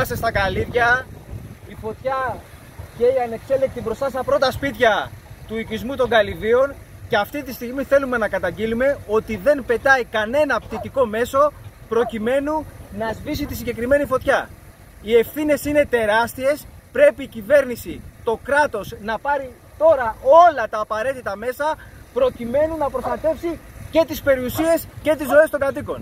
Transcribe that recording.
Είμαστε στα καλύδια. Η φωτιά και η ανεξέλεκτη μπροστά στα πρώτα σπίτια του οικισμού των Καλυβίων και αυτή τη στιγμή θέλουμε να καταγγείλουμε ότι δεν πετάει κανένα πτυτικό μέσο προκειμένου να σβήσει τη συγκεκριμένη φωτιά. Οι ευθύνες είναι τεράστιες. πρέπει η κυβέρνηση, το κράτος να πάρει τώρα όλα τα απαραίτητα μέσα προκειμένου να προστατεύσει και τις περιουσίες και τις ζωές των κατοίκων.